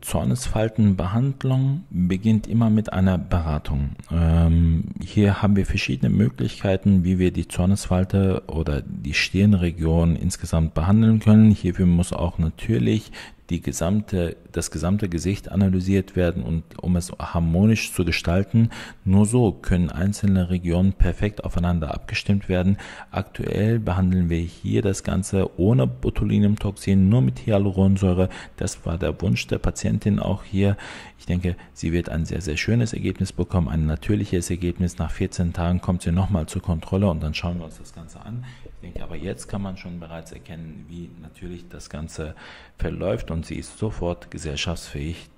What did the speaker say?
Zornesfaltenbehandlung beginnt immer mit einer Beratung. Ähm, hier haben wir verschiedene Möglichkeiten, wie wir die Zornesfalte oder die Stirnregion insgesamt behandeln können. Hierfür muss auch natürlich die gesamte, das gesamte Gesicht analysiert werden und um es harmonisch zu gestalten. Nur so können einzelne Regionen perfekt aufeinander abgestimmt werden. Aktuell behandeln wir hier das Ganze ohne Botulinumtoxin, nur mit Hyaluronsäure. Das war der Wunsch der Patientin auch hier. Ich denke, sie wird ein sehr, sehr schönes Ergebnis bekommen, ein natürliches Ergebnis. Nach 14 Tagen kommt sie nochmal zur Kontrolle und dann schauen wir uns das Ganze an. Ich denke, aber jetzt kann man schon bereits erkennen, wie natürlich das Ganze verläuft und sie ist sofort gesellschaftsfähig